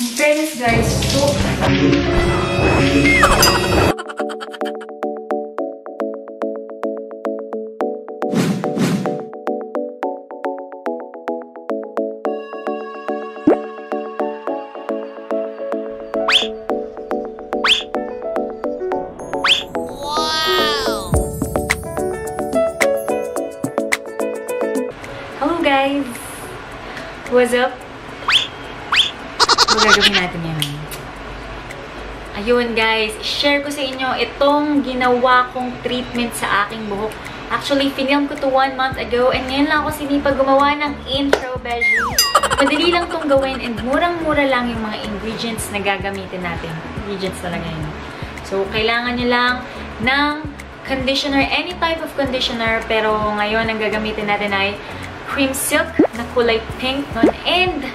In fairness guys, so... Hello guys! What's up? Ano gagawin natin yan? Ayun guys, share ko sa inyo itong ginawa kong treatment sa aking buhok. Actually, film ko to one month ago and ngayon lang ako sinipag gumawa ng intro, beji. Madali lang tong gawin and murang-mura lang yung mga ingredients na gagamitin natin. Ingredients talaga yun. So, kailangan nyo lang ng conditioner, any type of conditioner, pero ngayon ang gagamitin natin ay cream silk na kulay pink nun, and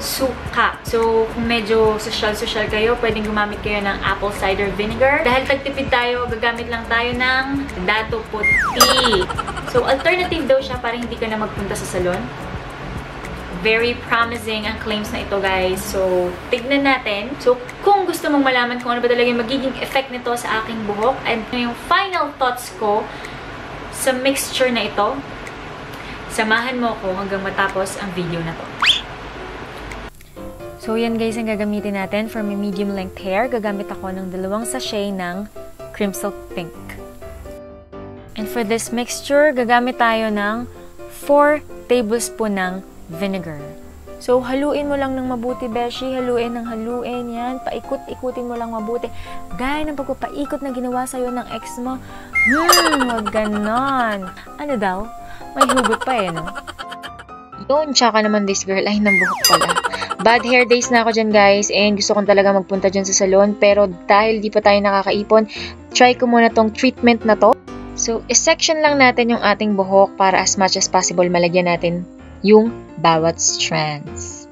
suka. So, kung medyo social-social kayo, pwedeng gumamit kayo ng apple cider vinegar. Dahil tagtipid tayo, gagamit lang tayo ng dato puti. So, alternative daw siya para hindi ka na magpunta sa salon. Very promising ang claims na ito, guys. So, tignan natin. So, kung gusto mong malaman kung ano ba talaga yung magiging effect nito sa aking buhok and yung final thoughts ko sa mixture na ito, samahan mo ko hanggang matapos ang video na to. So, yan guys ang gagamitin natin for my medium length hair. Gagamit ako ng dalawang sachet ng Silk Pink. And for this mixture, gagamit tayo ng 4 tablespoon ng vinegar. So, haluin mo lang ng mabuti, Beshi. Haluin ng haluin yan. Paikot-ikutin mo lang mabuti. Gaya ng pagpapaikot na ginawa sa'yo ng ex mo. Hmm, wag ganon. Ano daw? May hugot pa eh, no? Yun, tsaka naman this girl ay ng buhok pala. Bad hair days na ako dyan guys and gusto kong talaga magpunta dyan sa salon pero dahil di pa tayo nakakaipon, try ko muna tong treatment na to. So, isection lang natin yung ating buhok para as much as possible malagyan natin yung bawat strands.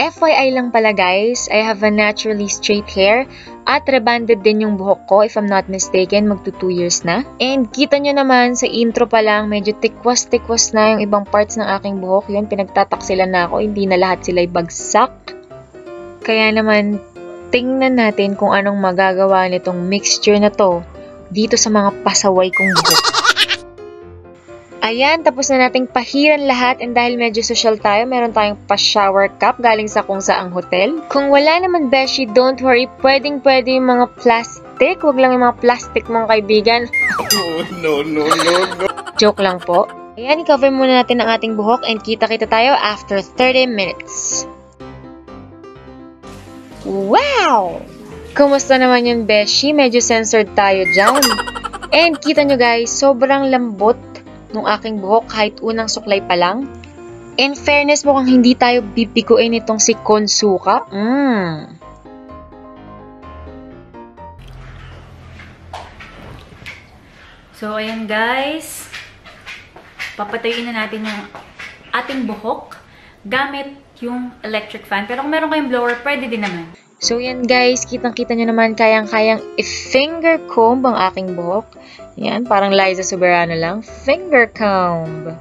FYI lang pala guys, I have a naturally straight hair at rebanded din yung buhok ko if I'm not mistaken, magto 2 years na. And kita nyo naman sa intro pa lang, medyo tikwas-tikwas na yung ibang parts ng aking buhok. Yun, pinagtataksilan na ako, hindi na lahat sila'y bagsak. Kaya naman, tingnan natin kung anong magagawa nitong mixture na to dito sa mga pasaway kong buhok. Ayan, tapos na nating pahiran lahat and dahil medyo social tayo, meron tayong pa-shower cup galing sa kung saang hotel. Kung wala naman, Beshi, don't worry, pwedeng pwede yung mga plastic. Huwag lang yung mga plastic mong kaibigan. Oh, no, no, no, no. Joke lang po. Ayan, i-cover muna natin ang ating buhok and kita-kita tayo after 30 minutes. Wow! Kumusta naman yung Beshi? Medyo censored tayo dyan. And kita nyo guys, sobrang lambot nung aking buhok kahit unang suklay pa lang. In fairness, mukhang hindi tayo bibiguin itong si Konsuka. Mm. So, ayan guys. Papatayuin na natin yung ating buhok gamit yung electric fan. Pero kung meron kayong blower, pwede din naman. So yan guys, kitang-kita nyo naman kayang-kayang i-finger comb ang aking buhok. Yan, parang Liza Soberano lang. Finger comb.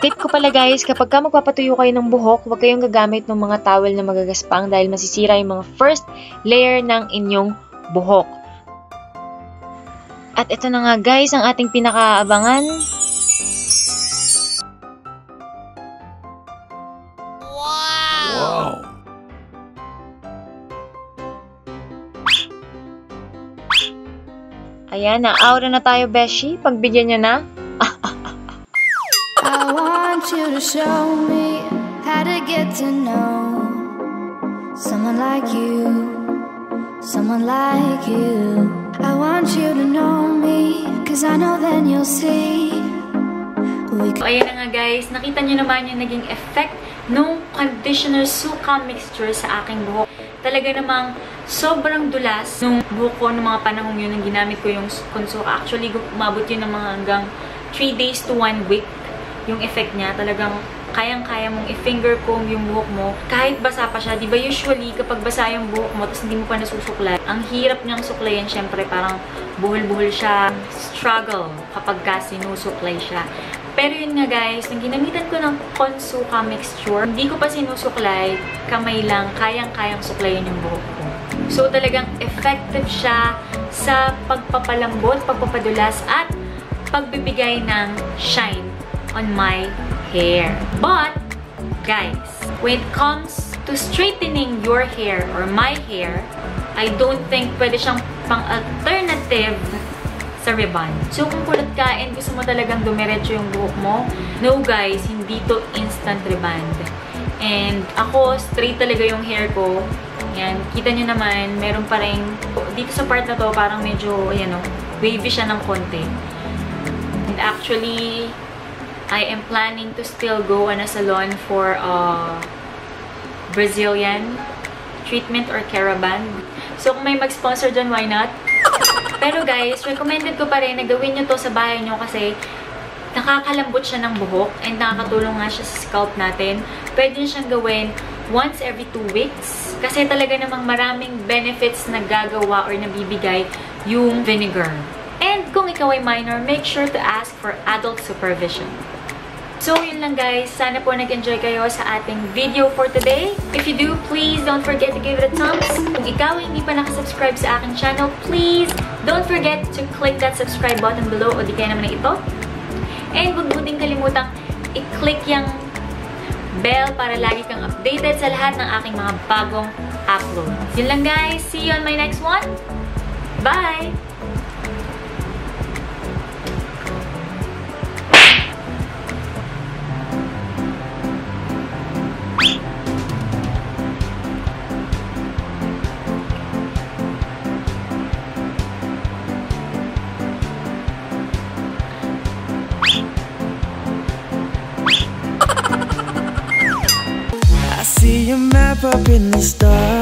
Tip ko pala guys, kapag ka magpapatuyo kayo ng buhok, huwag kayong gagamit ng mga towel na magagaspang dahil masisira yung mga first layer ng inyong buhok. At ito na nga guys, ang ating pinakaabangan. Ayan, na-aura na tayo, Beshi. Pagbigyan nyo na. I want you to show me how to get to know someone like you, someone like you. I want you to know me, cause I know then you'll see. So, ayan na nga guys. Nakita nyo naman yung naging effect nung conditioner suka mixture sa aking buhok. Talaga namang sobrang dulas nung buhok ko nung mga panahon yun nang ginamit ko yung konsuka. Actually, umabot yun ng mga hanggang 3 days to 1 week yung effect niya. Talagang kayang-kaya mong i-finger comb yung buhok mo. Kahit basa pa siya, di ba usually kapag basa yung buhok mo tapos hindi mo pa nasusuklay, ang hirap niyang suklayan syempre parang buhol-buhol siya. Struggle kapag ka sinusuklay siya. Pero yun nga guys, nang ginamitan ko ng Consuka mixture, hindi ko pa sinusuklay, kamay lang, kayang-kayang suklayin yung buhok ko. So talagang effective siya sa pagpapalambot, pagpapadulas, at pagbibigay ng shine on my hair. But, guys, when it comes to straightening your hair or my hair, I don't think pwede siyang pang-alternative sa rebond. So, kung kulot ka and gusto mo talagang dumiretso yung buhok mo, no guys, hindi to instant rebond. And ako, straight talaga yung hair ko. Yan, kita nyo naman, meron pa rin, dito sa part na to, parang medyo, ayan o, wavy siya ng konti. And actually, I am planning to still go on a salon for uh, Brazilian treatment or Caraband. So, kung may mag-sponsor dyan, why not? Pero guys, recommended ko pa rin na gawin nyo to sa bahay nyo kasi nakakalambot siya ng buhok and nakakatulong nga siya sa scalp natin. Pwede siyang gawin once every two weeks. Kasi talaga namang maraming benefits na gagawa or nabibigay yung vinegar. And kung ikaw ay minor, make sure to ask for adult supervision. So, yun lang guys. Sana po nag-enjoy kayo sa ating video for today. If you do, please don't forget to give it a thumbs. Kung ikaw hindi pa nakasubscribe sa aking channel, please don't forget to click that subscribe button below o di kaya naman ito. And huwag mo din kalimutang i-click yung bell para lagi kang updated sa lahat ng aking mga bagong upload. Yun lang guys. See you on my next one. Bye! Up in the stars